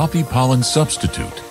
ApiPollen Substitute.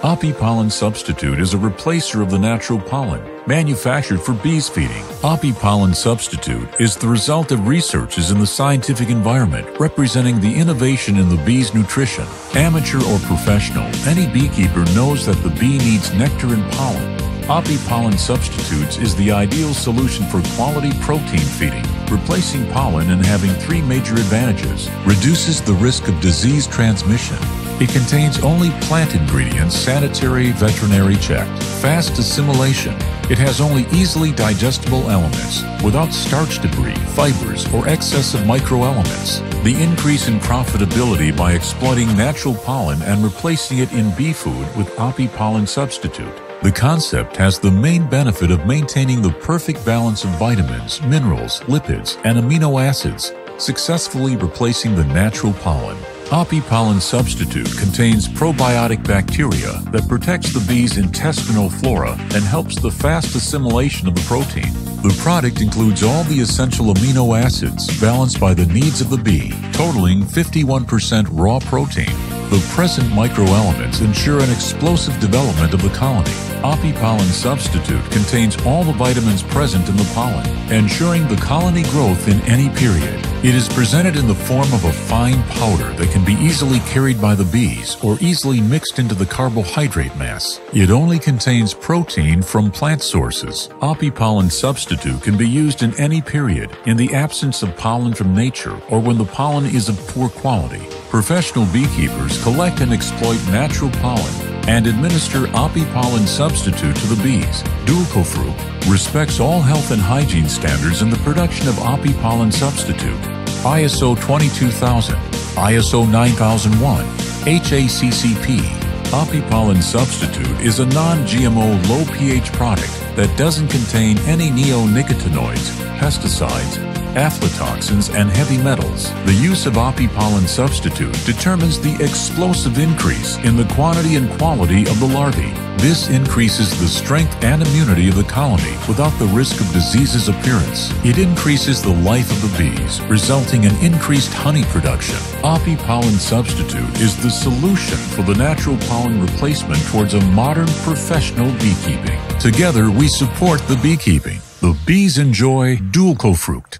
ApiPollen Substitute is a replacer of the natural pollen, manufactured for bees feeding. ApiPollen Substitute is the result of researches in the scientific environment representing the innovation in the bee's nutrition. Amateur or professional, any beekeeper knows that the bee needs nectar and pollen. ApiPollen Substitutes is the ideal solution for quality protein feeding, replacing pollen and having three major advantages. Reduces the risk of disease transmission, it contains only plant ingredients, sanitary, veterinary checked. Fast assimilation. It has only easily digestible elements, without starch debris, fibers, or excess of microelements. The increase in profitability by exploiting natural pollen and replacing it in bee food with ApiPollen substitute. The concept has the main benefit of maintaining the perfect balance of vitamins, minerals, lipids, and amino acids, successfully replacing the natural pollen. ApiPollen substitute contains probiotic bacteria that protects the bee's intestinal flora and helps the fast assimilation of the protein. The product includes all the essential amino acids balanced by the needs of the bee, totaling 51% raw protein. The present microelements ensure an explosive development of the colony. ApiPollen substitute contains all the vitamins present in the pollen, ensuring the colony growth in any period. It is presented in the form of a fine powder that can be easily carried by the bees or easily mixed into the carbohydrate mass. It only contains protein from plant sources. ApiPollen substitute can be used in any period, in the absence of pollen from nature or when the pollen is of poor quality. Professional beekeepers collect and exploit natural pollen and administer ApiPollen substitute to the bees. Dulcofruct respects all health and hygiene standards in the production of ApiPollen substitute. ISO 22000, ISO 9001, HACCP. ApiPollen substitute is a non-GMO low pH product that doesn't contain any neonicotinoids, pesticides, aflatoxins, and heavy metals. The use of apipollen substitute determines the explosive increase in the quantity and quality of the larvae. This increases the strength and immunity of the colony without the risk of disease's appearance. It increases the life of the bees, resulting in increased honey production. ApiPollen substitute is the solution for the natural pollen replacement towards a modern professional beekeeping. Together, we support the beekeeping. The bees enjoy Dulcofruct.